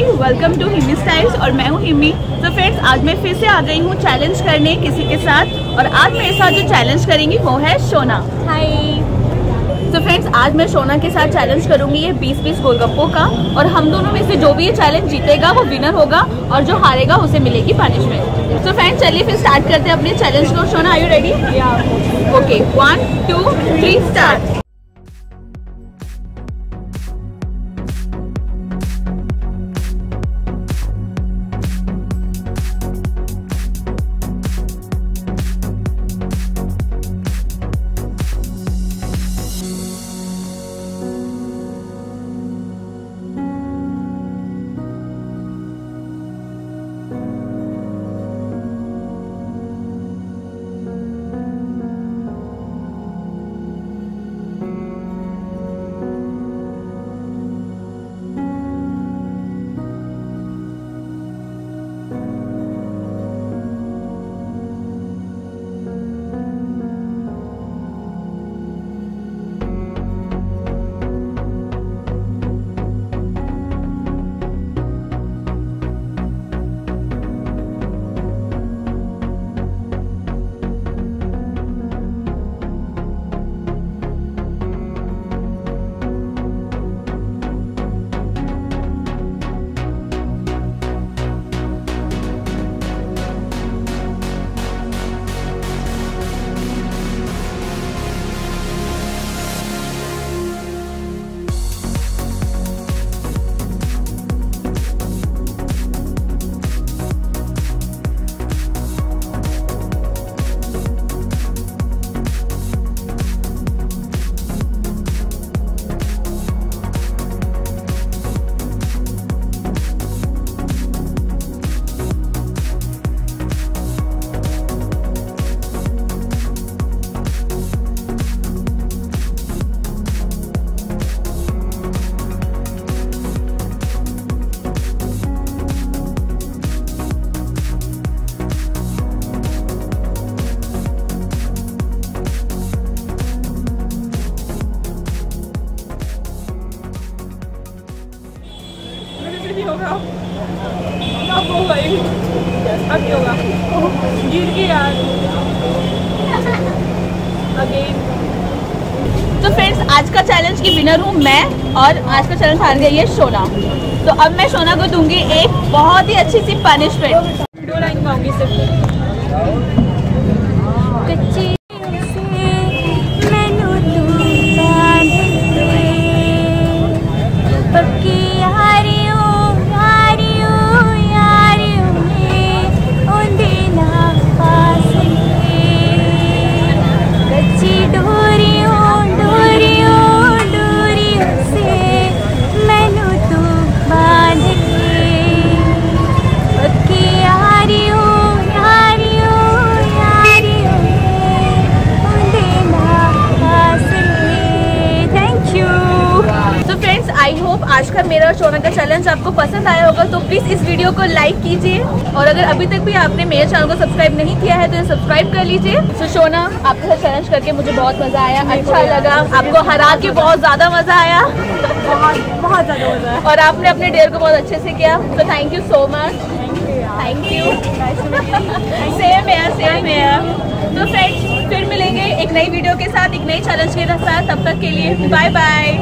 Hi welcome to हिमी styles और मैं हूँ हिमी तो फ्रेंड्स आज मैं फिर से आ गई हूँ चैलेंज करने किसी के साथ और आज मेरे साथ जो चैलेंज करेंगी वो है शोना। हाय तो फ्रेंड्स आज मैं शोना के साथ चैलेंज करूँगी ये 20 पीस गोलगप्पों का और हम दोनों में से जो भी ये चैलेंज जीतेगा वो विनर होगा और जो हारेगा उसे मिलेगी पनिशमेंट तो फ्रेंड्स चलिए फिर स्टार्ट करते हैं अपने चैलेंज को। Shona are you ready okay one two three start नहीं होगा अब होगा अब नहीं होगा गिर के यार अगेन तो फ्रेंड्स आज का चैलेंज की विनर हूँ मैं और आज का चैलेंज हार गई है सोना तो अब मैं सोना को दूँगी एक बहुत ही अच्छी सी पनिशमेंट वीडियो लाइन पाऊँगी सिर्फ़। आज का मेरा और शोना का चैलेंज आपको पसंद आया होगा तो प्लीज़ इस वीडियो को लाइक कीजिए। और अगर अभी तक भी आपने मेरे चैनल को सब्सक्राइब नहीं किया है तो सब्सक्राइब कर लीजिए। तो शोना आपके साथ चैलेंज करके मुझे बहुत मज़ा आया। अच्छा लगा आपको हरा के बहुत ज़्यादा मज़ा आया। बहुत बहुत ज़्यादा मज़ा और आपने अपने डेयर को बहुत अच्छे से किया। तो thank you so much thank you same है सेम है तो फ्रेंड्स फिर मिलेंगे एक नई वीडियो के साथ एक नई चैलेंज के साथ। तब तक के लिए बाय बाय